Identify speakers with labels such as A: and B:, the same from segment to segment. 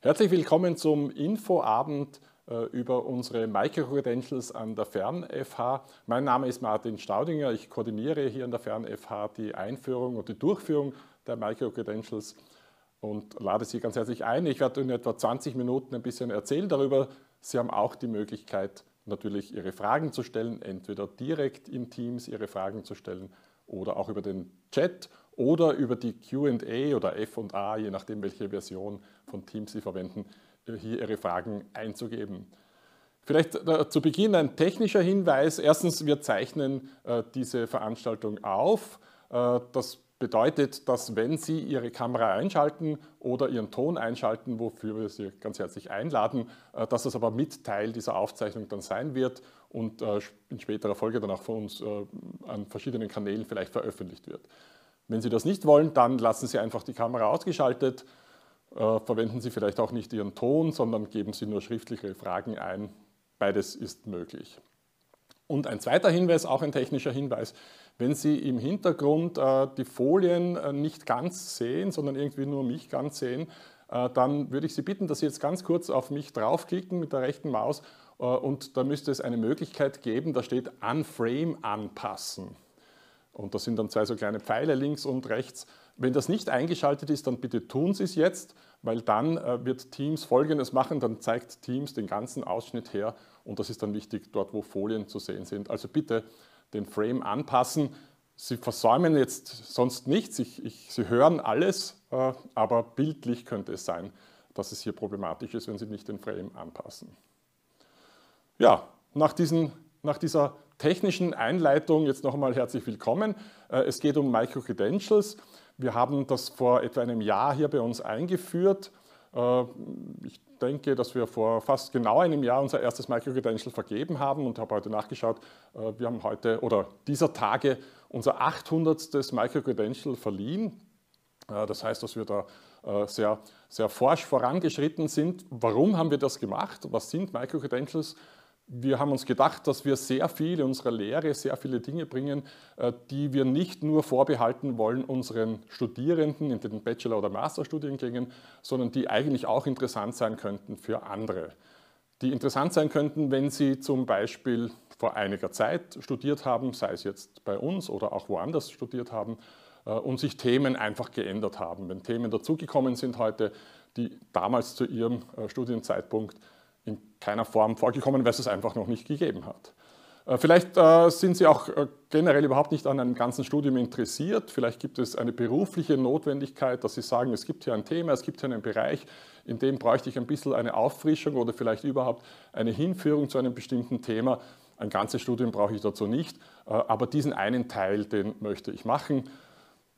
A: Herzlich willkommen zum Infoabend äh, über unsere Micro-Credentials an der Fern-FH. Mein Name ist Martin Staudinger, ich koordiniere hier an der Fern-FH die Einführung und die Durchführung der Micro-Credentials und lade Sie ganz herzlich ein. Ich werde in etwa 20 Minuten ein bisschen erzählen darüber. Sie haben auch die Möglichkeit, natürlich Ihre Fragen zu stellen, entweder direkt in Teams Ihre Fragen zu stellen oder auch über den Chat oder über die QA oder FA, je nachdem, welche Version von Teams Sie verwenden, äh, hier Ihre Fragen einzugeben. Vielleicht äh, zu Beginn ein technischer Hinweis. Erstens, wir zeichnen äh, diese Veranstaltung auf. Das bedeutet, dass wenn Sie Ihre Kamera einschalten oder Ihren Ton einschalten, wofür wir Sie ganz herzlich einladen, dass das aber mit Teil dieser Aufzeichnung dann sein wird und in späterer Folge dann auch von uns an verschiedenen Kanälen vielleicht veröffentlicht wird. Wenn Sie das nicht wollen, dann lassen Sie einfach die Kamera ausgeschaltet, äh, verwenden Sie vielleicht auch nicht Ihren Ton, sondern geben Sie nur schriftliche Fragen ein. Beides ist möglich. Und ein zweiter Hinweis, auch ein technischer Hinweis, wenn Sie im Hintergrund äh, die Folien äh, nicht ganz sehen, sondern irgendwie nur mich ganz sehen, äh, dann würde ich Sie bitten, dass Sie jetzt ganz kurz auf mich draufklicken mit der rechten Maus äh, und da müsste es eine Möglichkeit geben, da steht Unframe anpassen. Und das sind dann zwei so kleine Pfeile links und rechts. Wenn das nicht eingeschaltet ist, dann bitte tun Sie es jetzt, weil dann äh, wird Teams Folgendes machen, dann zeigt Teams den ganzen Ausschnitt her und das ist dann wichtig dort, wo Folien zu sehen sind. Also bitte den Frame anpassen. Sie versäumen jetzt sonst nichts, ich, ich, Sie hören alles, äh, aber bildlich könnte es sein, dass es hier problematisch ist, wenn Sie nicht den Frame anpassen. Ja, nach, diesen, nach dieser technischen Einleitung jetzt noch einmal herzlich willkommen. Äh, es geht um Micro-Credentials. Wir haben das vor etwa einem Jahr hier bei uns eingeführt. Äh, ich denke, dass wir vor fast genau einem Jahr unser erstes Micro-Credential vergeben haben und habe heute nachgeschaut. Äh, wir haben heute oder dieser Tage unser 800. Micro-Credential verliehen. Das heißt, dass wir da sehr, sehr forsch vorangeschritten sind. Warum haben wir das gemacht? Was sind Micro-Credentials? Wir haben uns gedacht, dass wir sehr viel in unserer Lehre, sehr viele Dinge bringen, äh, die wir nicht nur vorbehalten wollen unseren Studierenden in den Bachelor- oder Masterstudiengängen, sondern die eigentlich auch interessant sein könnten für andere. Die interessant sein könnten, wenn sie zum Beispiel vor einiger Zeit studiert haben, sei es jetzt bei uns oder auch woanders studiert haben, äh, und sich Themen einfach geändert haben. Wenn Themen dazugekommen sind heute, die damals zu ihrem äh, Studienzeitpunkt in keiner Form vorgekommen, weil es es einfach noch nicht gegeben hat. Äh, vielleicht äh, sind Sie auch äh, generell überhaupt nicht an einem ganzen Studium interessiert. Vielleicht gibt es eine berufliche Notwendigkeit, dass Sie sagen, es gibt hier ein Thema, es gibt hier einen Bereich, in dem bräuchte ich ein bisschen eine Auffrischung oder vielleicht überhaupt eine Hinführung zu einem bestimmten Thema. Ein ganzes Studium brauche ich dazu nicht, aber diesen einen Teil, den möchte ich machen.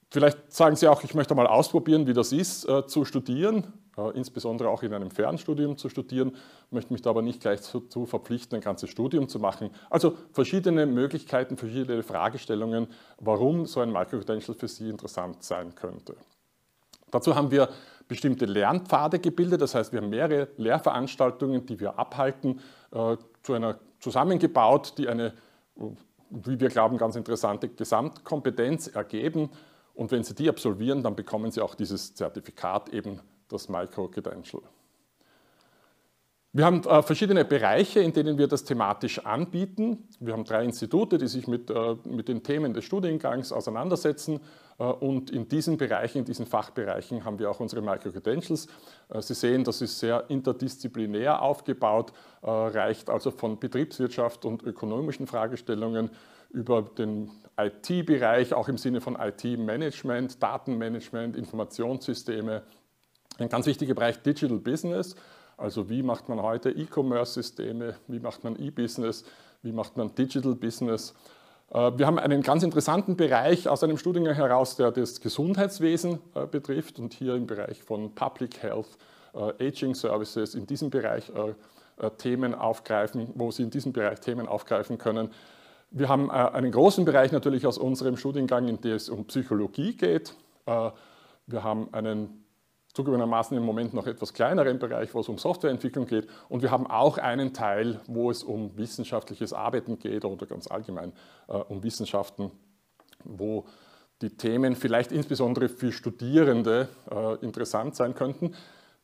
A: Vielleicht sagen Sie auch, ich möchte mal ausprobieren, wie das ist, zu studieren insbesondere auch in einem Fernstudium zu studieren, möchte mich da aber nicht gleich dazu verpflichten, ein ganzes Studium zu machen. Also verschiedene Möglichkeiten, verschiedene Fragestellungen, warum so ein Microcredential für Sie interessant sein könnte. Dazu haben wir bestimmte Lernpfade gebildet, das heißt, wir haben mehrere Lehrveranstaltungen, die wir abhalten, äh, zu einer zusammengebaut, die eine, wie wir glauben, ganz interessante Gesamtkompetenz ergeben. Und wenn Sie die absolvieren, dann bekommen Sie auch dieses Zertifikat eben das Micro-Credential. Wir haben äh, verschiedene Bereiche, in denen wir das thematisch anbieten. Wir haben drei Institute, die sich mit, äh, mit den Themen des Studiengangs auseinandersetzen. Äh, und in diesen Bereichen, in diesen Fachbereichen haben wir auch unsere Micro-Credentials. Äh, Sie sehen, das ist sehr interdisziplinär aufgebaut, äh, reicht also von Betriebswirtschaft und ökonomischen Fragestellungen über den IT-Bereich, auch im Sinne von IT-Management, Datenmanagement, Informationssysteme, ein ganz wichtiger Bereich Digital Business, also wie macht man heute E-Commerce-Systeme, wie macht man E-Business, wie macht man Digital Business. Äh, wir haben einen ganz interessanten Bereich aus einem Studiengang heraus, der das Gesundheitswesen äh, betrifft und hier im Bereich von Public Health, äh, Aging Services, in diesem Bereich Themen aufgreifen, wo Sie in diesem Bereich Themen aufgreifen können. Wir haben einen großen Bereich natürlich aus unserem Studiengang, in dem es um Psychologie geht. Wir haben einen zugegebenermaßen im Moment noch etwas kleineren Bereich, wo es um Softwareentwicklung geht. Und wir haben auch einen Teil, wo es um wissenschaftliches Arbeiten geht oder ganz allgemein äh, um Wissenschaften, wo die Themen vielleicht insbesondere für Studierende äh, interessant sein könnten.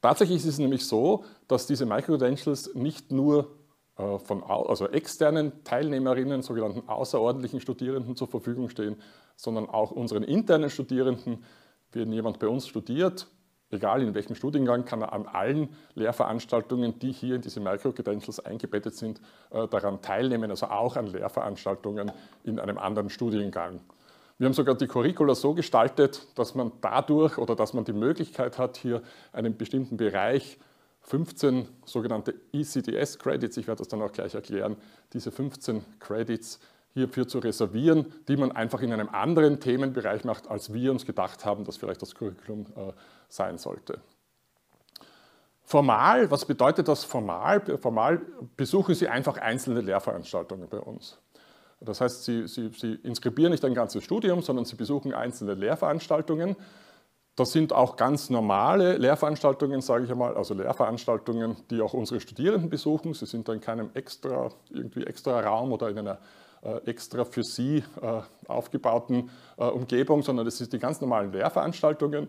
A: Tatsächlich ist es nämlich so, dass diese Microcredentials nicht nur äh, von also externen Teilnehmerinnen, sogenannten außerordentlichen Studierenden zur Verfügung stehen, sondern auch unseren internen Studierenden. Wenn jemand bei uns studiert, egal in welchem Studiengang, kann er an allen Lehrveranstaltungen, die hier in diese Micro-Credentials eingebettet sind, äh, daran teilnehmen, also auch an Lehrveranstaltungen in einem anderen Studiengang. Wir haben sogar die Curricula so gestaltet, dass man dadurch oder dass man die Möglichkeit hat, hier einen bestimmten Bereich 15 sogenannte ECDS-Credits, ich werde das dann auch gleich erklären, diese 15 Credits hierfür zu reservieren, die man einfach in einem anderen Themenbereich macht, als wir uns gedacht haben, dass vielleicht das Curriculum äh, sein sollte. Formal, was bedeutet das formal? Formal besuchen Sie einfach einzelne Lehrveranstaltungen bei uns. Das heißt, Sie, Sie, Sie inskribieren nicht ein ganzes Studium, sondern Sie besuchen einzelne Lehrveranstaltungen. Das sind auch ganz normale Lehrveranstaltungen, sage ich einmal, also Lehrveranstaltungen, die auch unsere Studierenden besuchen. Sie sind da in keinem extra, irgendwie extra Raum oder in einer extra für sie äh, aufgebauten äh, Umgebung, sondern das sind die ganz normalen Lehrveranstaltungen.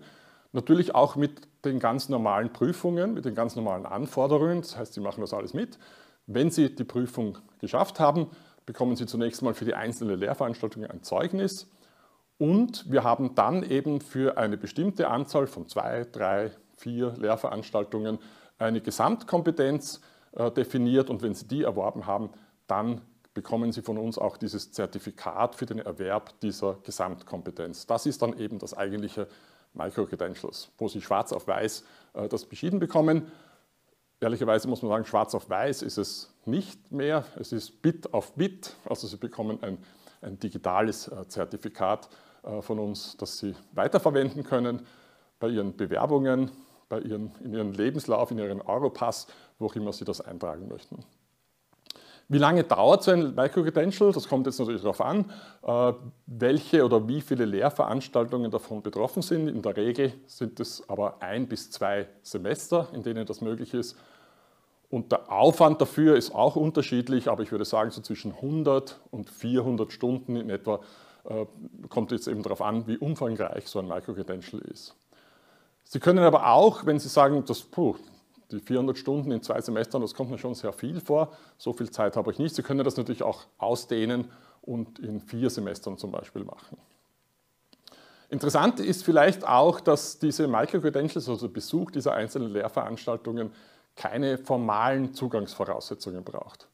A: Natürlich auch mit den ganz normalen Prüfungen, mit den ganz normalen Anforderungen. Das heißt, Sie machen das alles mit. Wenn Sie die Prüfung geschafft haben, bekommen Sie zunächst mal für die einzelne Lehrveranstaltung ein Zeugnis. Und wir haben dann eben für eine bestimmte Anzahl von zwei, drei, vier Lehrveranstaltungen eine Gesamtkompetenz äh, definiert und wenn Sie die erworben haben, dann bekommen Sie von uns auch dieses Zertifikat für den Erwerb dieser Gesamtkompetenz. Das ist dann eben das eigentliche Micro-Credentials, wo Sie schwarz auf weiß äh, das beschieden bekommen. Ehrlicherweise muss man sagen, schwarz auf weiß ist es nicht mehr. Es ist Bit auf Bit, also Sie bekommen ein, ein digitales äh, Zertifikat äh, von uns, das Sie weiterverwenden können bei Ihren Bewerbungen, bei Ihren, in Ihrem Lebenslauf, in Ihren Europass, wo auch immer Sie das eintragen möchten. Wie lange dauert so ein Micro-Credential? Das kommt jetzt natürlich darauf an, äh, welche oder wie viele Lehrveranstaltungen davon betroffen sind. In der Regel sind es aber ein bis zwei Semester, in denen das möglich ist. Und der Aufwand dafür ist auch unterschiedlich, aber ich würde sagen, so zwischen 100 und 400 Stunden in etwa äh, kommt jetzt eben darauf an, wie umfangreich so ein Microcredential ist. Sie können aber auch, wenn Sie sagen, dass, puh, die 400 Stunden in zwei Semestern, das kommt mir schon sehr viel vor, so viel Zeit habe ich nicht. Sie können das natürlich auch ausdehnen und in vier Semestern zum Beispiel machen. Interessant ist vielleicht auch, dass diese Microcredentials, also Besuch dieser einzelnen Lehrveranstaltungen, keine formalen Zugangsvoraussetzungen braucht.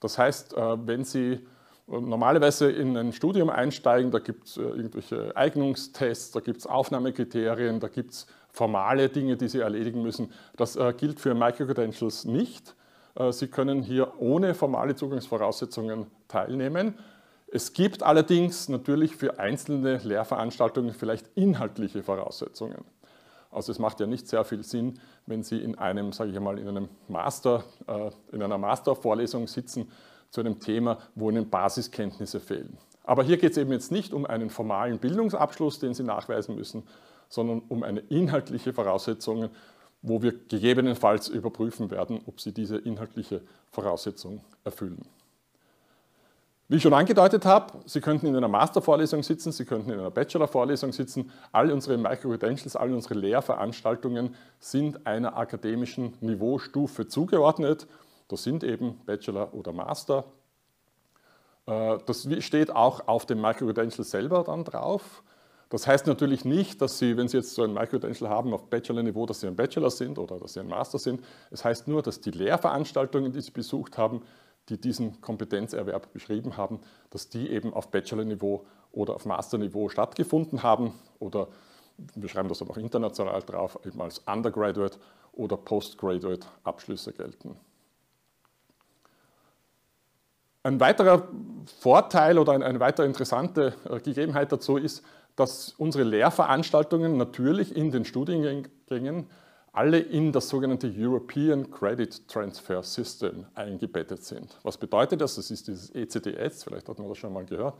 A: Das heißt, äh, wenn Sie normalerweise in ein Studium einsteigen, da gibt es äh, irgendwelche Eignungstests, da gibt es Aufnahmekriterien, da gibt es formale Dinge, die Sie erledigen müssen. Das äh, gilt für Microcredentials nicht. Äh, Sie können hier ohne formale Zugangsvoraussetzungen teilnehmen. Es gibt allerdings natürlich für einzelne Lehrveranstaltungen vielleicht inhaltliche Voraussetzungen. Also es macht ja nicht sehr viel Sinn, wenn Sie in einem, sage ich einmal, in einem Master, in einer Mastervorlesung sitzen zu einem Thema, wo Ihnen Basiskenntnisse fehlen. Aber hier geht es eben jetzt nicht um einen formalen Bildungsabschluss, den Sie nachweisen müssen, sondern um eine inhaltliche Voraussetzung, wo wir gegebenenfalls überprüfen werden, ob Sie diese inhaltliche Voraussetzung erfüllen. Wie ich schon angedeutet habe, Sie könnten in einer Mastervorlesung sitzen, Sie könnten in einer Bachelorvorlesung sitzen. All unsere Micro-Credentials, all unsere Lehrveranstaltungen sind einer akademischen Niveaustufe zugeordnet das sind eben Bachelor oder Master. Äh, das steht auch auf dem Microcredential selber dann drauf. Das heißt natürlich nicht, dass Sie, wenn Sie jetzt so ein Microcredential haben auf Bachelor-Niveau, dass Sie ein Bachelor sind oder dass Sie ein Master sind. Es heißt nur, dass die Lehrveranstaltungen, die Sie besucht haben, die diesen Kompetenzerwerb beschrieben haben, dass die eben auf Bachelor-Niveau oder auf Master-Niveau stattgefunden haben oder wir schreiben das aber auch international drauf, eben als Undergraduate oder Postgraduate Abschlüsse gelten. Ein weiterer Vorteil oder eine weitere interessante äh, Gegebenheit dazu ist, dass unsere Lehrveranstaltungen natürlich in den Studiengängen alle in das sogenannte European Credit Transfer System eingebettet sind. Was bedeutet das? Das ist dieses ECTS, vielleicht hat man das schon mal gehört.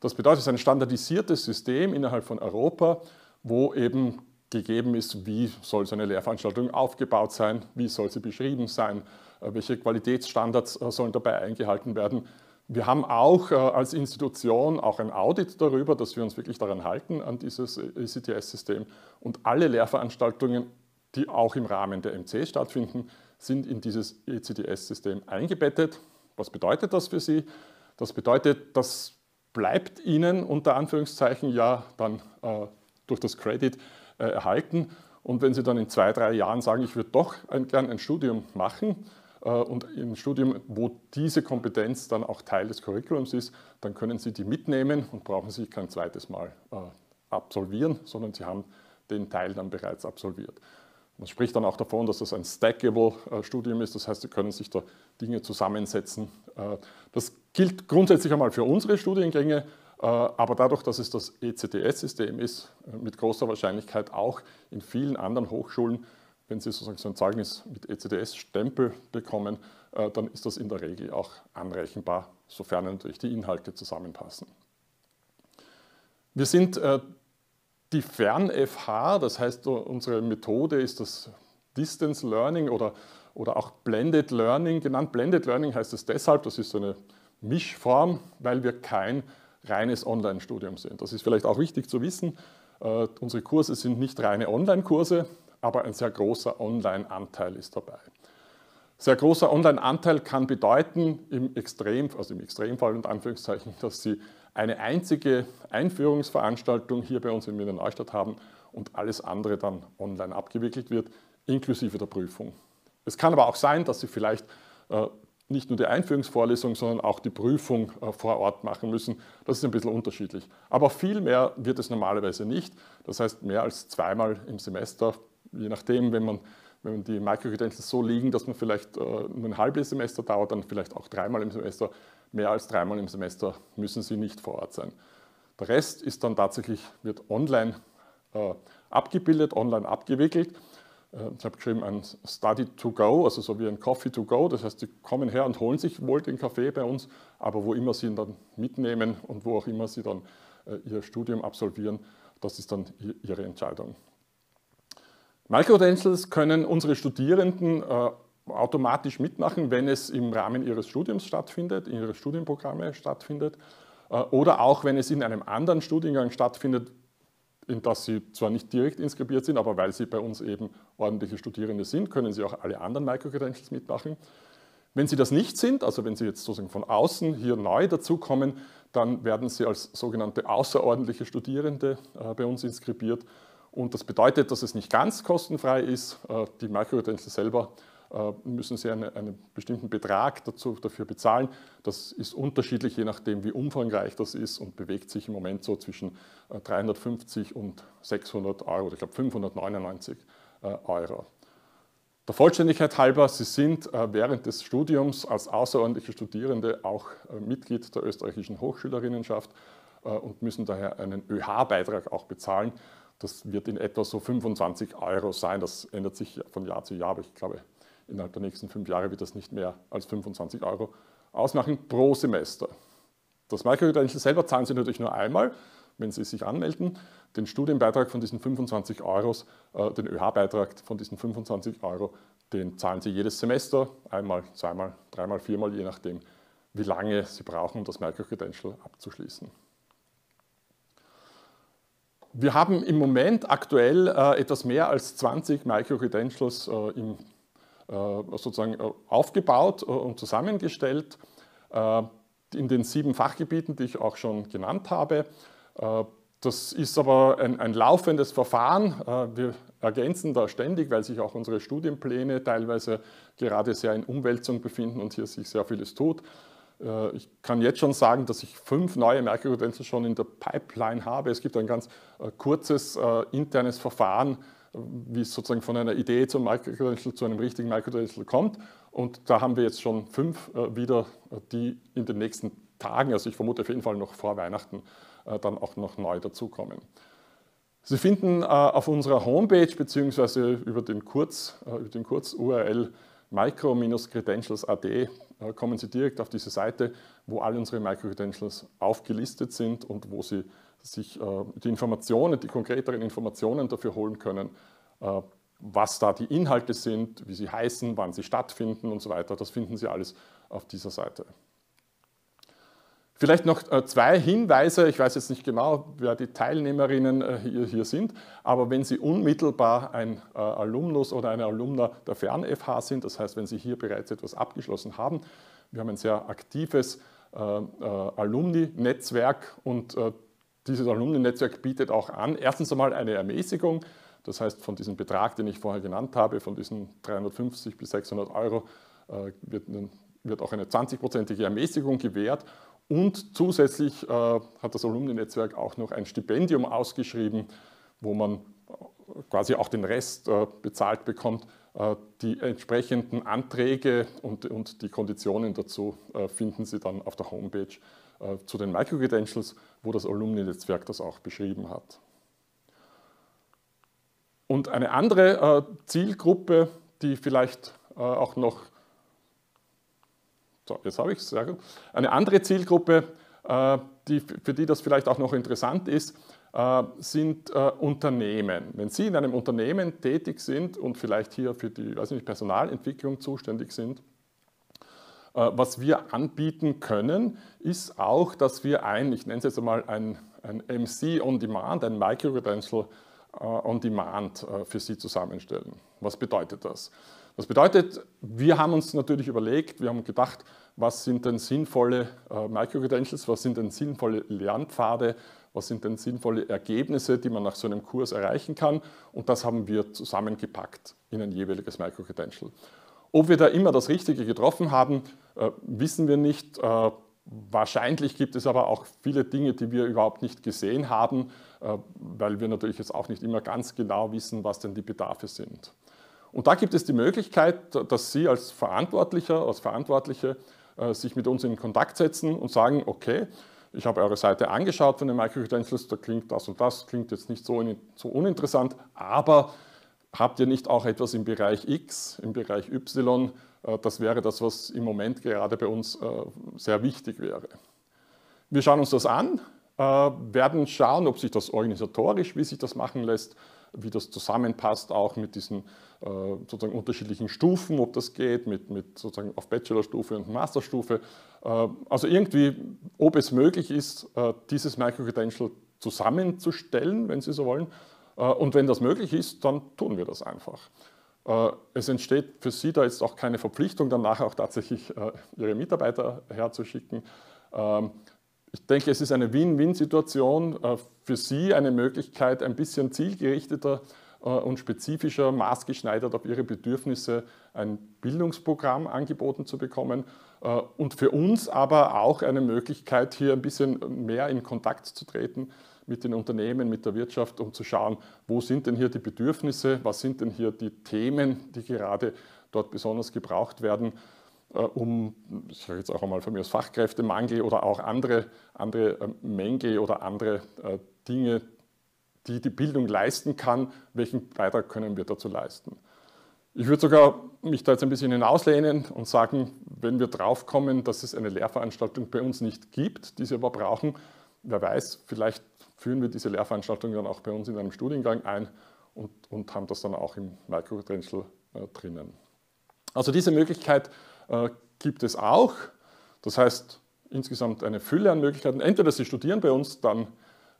A: Das bedeutet, es ist ein standardisiertes System innerhalb von Europa, wo eben gegeben ist, wie soll so eine Lehrveranstaltung aufgebaut sein, wie soll sie beschrieben sein, äh, welche Qualitätsstandards äh, sollen dabei eingehalten werden. Wir haben auch äh, als Institution auch ein Audit darüber, dass wir uns wirklich daran halten, an dieses ECTS-System. Und alle Lehrveranstaltungen die auch im Rahmen der MC stattfinden, sind in dieses ECDS-System eingebettet. Was bedeutet das für Sie? Das bedeutet, das bleibt Ihnen unter Anführungszeichen ja dann äh, durch das Credit äh, erhalten. Und wenn Sie dann in zwei, drei Jahren sagen, ich würde doch ein, gern ein Studium machen und ein Studium, wo diese Kompetenz dann auch Teil des Curriculums ist, dann können Sie die mitnehmen und brauchen Sie kein zweites Mal äh, absolvieren, sondern Sie haben den Teil dann bereits absolviert. Man spricht dann auch davon, dass das ein stackable äh, Studium ist, das heißt, Sie können sich da Dinge zusammensetzen. Äh, das gilt grundsätzlich einmal für unsere Studiengänge, äh, aber dadurch, dass es das ECTS-System ist, mit großer Wahrscheinlichkeit auch in vielen anderen Hochschulen, wenn Sie sozusagen so ein Zeugnis mit ECTS-Stempel bekommen, dann ist das in der Regel auch anrechenbar, sofern natürlich die Inhalte zusammenpassen. Wir sind die Fern-FH, das heißt, unsere Methode ist das Distance Learning oder, oder auch Blended Learning genannt. Blended Learning heißt es deshalb, das ist eine Mischform, weil wir kein reines Online-Studium sind. Das ist vielleicht auch wichtig zu wissen. Uh, unsere Kurse sind nicht reine Online-Kurse, aber ein sehr großer Online-Anteil ist dabei. Sehr großer Online-Anteil kann bedeuten, im Extrem, also im Extremfall und Anführungszeichen, dass Sie eine einzige Einführungsveranstaltung hier bei uns in Wiener Neustadt haben und alles andere dann online abgewickelt wird, inklusive der Prüfung. Es kann aber auch sein, dass Sie vielleicht äh, nicht nur die Einführungsvorlesung, sondern auch die Prüfung äh, vor Ort machen müssen. Das ist ein bisschen unterschiedlich. Aber viel mehr wird es normalerweise nicht. Das heißt, mehr als zweimal im Semester, je nachdem, wenn man, wenn die Microcredentials so liegen, dass man vielleicht äh, nur ein halbes Semester dauert, dann vielleicht auch dreimal im Semester mehr als dreimal im Semester müssen Sie nicht vor Ort sein. Der Rest ist dann tatsächlich, wird online äh, abgebildet, online abgewickelt. Äh, ich habe geschrieben, ein Study to go, also so wie ein Coffee to go. Das heißt, Sie kommen her und holen sich wohl den Kaffee bei uns, aber wo immer Sie ihn dann mitnehmen und wo auch immer Sie dann äh, Ihr Studium absolvieren, das ist dann Ihre Entscheidung. Microdentials können unsere Studierenden äh, automatisch mitmachen, wenn es im Rahmen ihres Studiums stattfindet, ihrer Studienprogramme stattfindet äh, oder auch wenn es in einem anderen Studiengang stattfindet, in das Sie zwar nicht direkt inskribiert sind, aber weil Sie bei uns eben ordentliche Studierende sind, können Sie auch alle anderen Microcredentials mitmachen. Wenn Sie das nicht sind, also wenn Sie jetzt sozusagen von außen hier neu dazukommen, dann werden Sie als sogenannte außerordentliche Studierende äh, bei uns inskribiert. Und das bedeutet, dass es nicht ganz kostenfrei ist. Äh, die Microcredentials selber äh, müssen Sie einen, einen, bestimmten Betrag dazu, dafür bezahlen. Das ist unterschiedlich, je nachdem, wie umfangreich das ist und bewegt sich im Moment so zwischen 350 äh, und 600 Euro, ich glaube 599 äh, Euro. Der Vollständigkeit halber, Sie sind während des Studiums als außerordentliche Studierende auch Mitglied der österreichischen Hochschülerinnenschaft und müssen daher einen ÖH-Beitrag auch bezahlen. Das wird in etwa so 25 Euro sein. Das ändert sich von Jahr zu Jahr, aber ich glaube, Innerhalb der nächsten fünf Jahre wird das nicht mehr als 25 Euro ausmachen pro Semester. Das Microcredential selber zahlen Sie natürlich nur einmal, wenn Sie sich anmelden. Den Studienbeitrag von diesen 25 Euro, äh, den ÖH-Beitrag von diesen 25 Euro, den zahlen Sie jedes Semester, einmal, zweimal, dreimal, viermal, je nachdem, wie lange Sie brauchen, um das Microcredential abzuschließen. Wir haben im Moment aktuell äh, etwas mehr als 20 Microcredentials äh, im äh, sozusagen äh, aufgebaut äh, und zusammengestellt in den sieben Fachgebieten, die ich auch schon genannt habe. Das ist aber ein, ein laufendes Verfahren. Wir ergänzen da ständig, weil sich auch unsere Studienpläne teilweise gerade sehr in Umwälzung befinden und hier sich sehr vieles tut. Ich kann jetzt schon sagen, dass ich fünf neue Microcredentials schon in der Pipeline habe. Es gibt ein ganz kurzes internes Verfahren, wie es sozusagen von einer Idee zum Microcredential zu einem richtigen Microcredential kommt. Und da haben wir jetzt schon fünf äh, wieder, äh, die in den nächsten Tagen, also ich vermute auf jeden Fall noch vor Weihnachten, äh, dann auch noch neu dazukommen. Sie finden auf unserer Homepage bzw. über den Kurz, über Kurz-URL micro-credentials.at kommen Sie direkt auf diese Seite, wo alle unsere Microcredentials aufgelistet sind und wo Sie sich äh, die Informationen, die konkreteren Informationen dafür holen können, äh, was da die Inhalte sind, wie sie heißen, wann sie stattfinden und so weiter. Das finden Sie alles auf dieser Seite. Vielleicht noch äh, zwei Hinweise. Ich weiß jetzt nicht genau, wer die Teilnehmerinnen äh, hier, hier sind, aber wenn Sie unmittelbar ein äh, Alumnus oder eine Alumna der Fern-FH sind, das heißt, wenn Sie hier bereits etwas abgeschlossen haben, wir haben ein sehr aktives Alumni-Netzwerk und dieses Alumni-Netzwerk bietet auch an, erstens einmal eine Ermäßigung, das heißt, von diesem Betrag, den ich vorher genannt habe, von diesen 350 bis 600 Euro, wird, wird auch eine 20-prozentige Ermäßigung gewährt und zusätzlich äh, hat das Alumni-Netzwerk auch noch ein Stipendium ausgeschrieben, wo man quasi auch den Rest äh, bezahlt bekommt. Äh, die entsprechenden Anträge und, und, die Konditionen dazu äh, finden Sie dann auf der Homepage äh, zu den Microcredentials, wo das Alumni-Netzwerk das auch beschrieben hat. Und eine andere äh, Zielgruppe, die vielleicht auch noch so, jetzt habe ich es, sehr gut. Eine andere Zielgruppe, äh, die, für die das vielleicht auch noch interessant ist, äh, sind äh, Unternehmen. Wenn Sie in einem Unternehmen tätig sind und vielleicht hier für die weiß nicht, Personalentwicklung zuständig sind, was wir anbieten können, ist auch, dass wir ein, ich nenne es jetzt einmal ein, ein MC on Demand, ein Micro-Credential on Demand für Sie zusammenstellen. Was bedeutet das? Das bedeutet, wir haben uns natürlich überlegt, wir haben gedacht, was sind denn sinnvolle äh, Microcredentials, was sind denn sinnvolle Lernpfade, was sind denn sinnvolle Ergebnisse, die man nach so einem Kurs erreichen kann. Und das haben wir zusammengepackt in ein jeweiliges Microcredential. Ob wir da immer das Richtige getroffen haben, äh, wissen wir nicht. Äh, wahrscheinlich gibt es aber auch viele Dinge, die wir überhaupt nicht gesehen haben, weil wir natürlich jetzt auch nicht immer ganz genau wissen, was denn die Bedarfe sind. Und da gibt es die Möglichkeit, dass Sie als Verantwortlicher, als Verantwortliche äh, sich mit uns in Kontakt setzen und sagen, okay, ich habe eure Seite angeschaut von den Microcredentials, da klingt das und das, klingt jetzt nicht so, so uninteressant, aber habt ihr nicht auch etwas im Bereich X, im Bereich Y? Äh, das wäre das, was im Moment gerade bei uns äh, sehr wichtig wäre. Wir schauen uns das an, werden schauen, ob sich das organisatorisch, wie sich das machen lässt, wie das zusammenpasst auch mit diesen äh, sozusagen unterschiedlichen Stufen, ob das geht, mit, mit sozusagen auf Bachelorstufe und Masterstufe. Äh, also irgendwie, ob es möglich ist, äh, dieses Microcredential zusammenzustellen, wenn Sie so wollen. Und wenn das möglich ist, dann tun wir das einfach. Es entsteht für Sie da jetzt auch keine Verpflichtung, dann nachher auch tatsächlich Ihre Mitarbeiter herzuschicken. Ich denke, es ist eine Win-Win-Situation äh, für Sie, eine Möglichkeit, ein bisschen zielgerichteter äh, und spezifischer, maßgeschneidert auf Ihre Bedürfnisse ein Bildungsprogramm angeboten zu bekommen äh, und für uns aber auch eine Möglichkeit, hier ein bisschen mehr in Kontakt zu treten mit den Unternehmen, mit der Wirtschaft, um zu schauen, wo sind denn hier die Bedürfnisse, was sind denn hier die Themen, die gerade dort besonders gebraucht werden um, ich sage jetzt auch einmal von mir aus Fachkräftemangel oder auch andere, andere äh, Mängel oder andere äh, Dinge, die die Bildung leisten kann, welchen Beitrag können wir dazu leisten. Ich würde sogar mich da jetzt ein bisschen hinauslehnen und sagen, wenn wir draufkommen, dass es eine Lehrveranstaltung bei uns nicht gibt, die Sie aber brauchen, wer weiß, vielleicht führen wir diese Lehrveranstaltung dann auch bei uns in einem Studiengang ein und, und haben das dann auch im Microcredential äh, drinnen. Also diese Möglichkeit äh, gibt es auch. Das heißt, insgesamt eine Fülle an Möglichkeiten. Entweder Sie studieren bei uns dann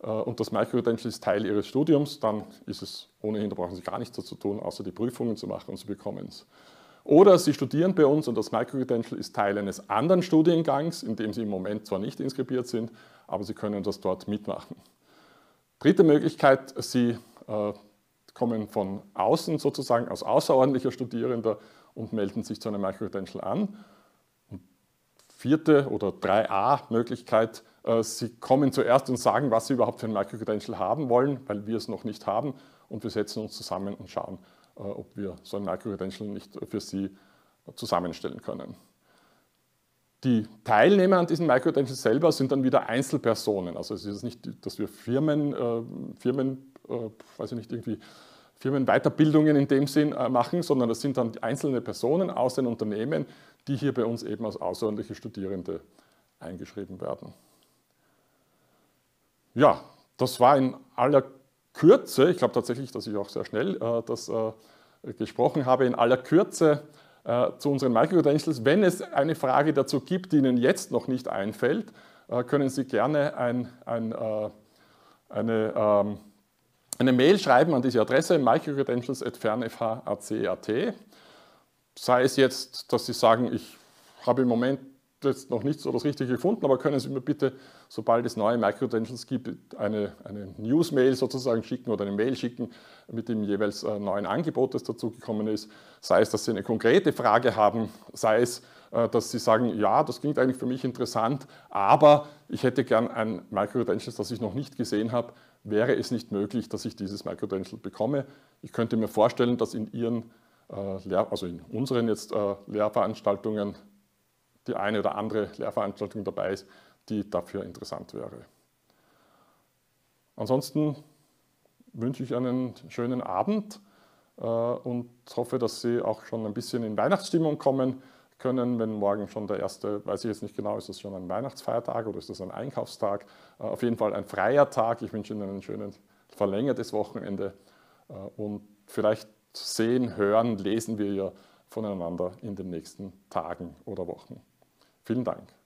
A: äh, und das Microcredential ist Teil Ihres Studiums, dann ist es ohnehin, da brauchen Sie gar nichts dazu tun, außer die Prüfungen zu machen und Sie bekommen es. Oder Sie studieren bei uns und das Microcredential ist Teil eines anderen Studiengangs, in dem Sie im Moment zwar nicht inskribiert sind, aber Sie können das dort mitmachen. Dritte Möglichkeit, Sie äh, kommen von außen sozusagen als außerordentlicher Studierender und melden sich zu einem Microcredential an. Und vierte oder 3a-Möglichkeit, äh, Sie kommen zuerst und sagen, was Sie überhaupt für ein Microcredential haben wollen, weil wir es noch nicht haben und wir setzen uns zusammen und schauen, äh, ob wir so ein Microcredential nicht für Sie zusammenstellen können. Die Teilnehmer an diesen Microcredentials selber sind dann wieder Einzelpersonen. Also es ist nicht, dass wir Firmen, äh, Firmen weiß ich nicht, irgendwie Firmenweiterbildungen in dem Sinn äh, machen, sondern das sind dann einzelne Personen aus den Unternehmen, die hier bei uns eben als außerordentliche Studierende eingeschrieben werden. Ja, das war in aller Kürze, ich glaube tatsächlich, dass ich auch sehr schnell äh, das äh, gesprochen habe, in aller Kürze äh, zu unseren Microcredentials. Wenn es eine Frage dazu gibt, die Ihnen jetzt noch nicht einfällt, können Sie gerne ein, ein, eine, ähm, eine Mail schreiben an diese Adresse microcredentials.fernfh.ac.at. Sei es jetzt, dass Sie sagen, ich habe im Moment jetzt noch nicht so das Richtige gefunden, aber können Sie mir bitte, sobald es neue Microdentials gibt, eine, eine News-Mail sozusagen schicken oder eine Mail schicken mit dem jeweils äh, neuen Angebot, das dazugekommen ist. Sei es, dass Sie eine konkrete Frage haben, sei es, äh, dass Sie sagen, ja, das klingt eigentlich für mich interessant, aber ich hätte gern ein Microdentials, das ich noch nicht gesehen habe. Wäre es nicht möglich, dass ich dieses Microdential bekomme? Ich könnte mir vorstellen, dass in Ihren äh, also in unseren jetzt Lehrveranstaltungen die eine oder andere Lehrveranstaltung dabei ist, die dafür interessant wäre. Ansonsten wünsche ich einen schönen Abend äh, und hoffe, dass Sie auch schon ein bisschen in Weihnachtsstimmung kommen können, wenn morgen schon der erste, weiß ich jetzt nicht genau, ist das schon ein Weihnachtsfeiertag oder ist das ein Einkaufstag? Äh, auf jeden Fall ein freier Tag. Ich wünsche Ihnen einen schönen verlängertes Wochenende äh, und vielleicht sehen, hören, lesen wir ja voneinander in den nächsten Tagen oder Wochen. Vielen Dank.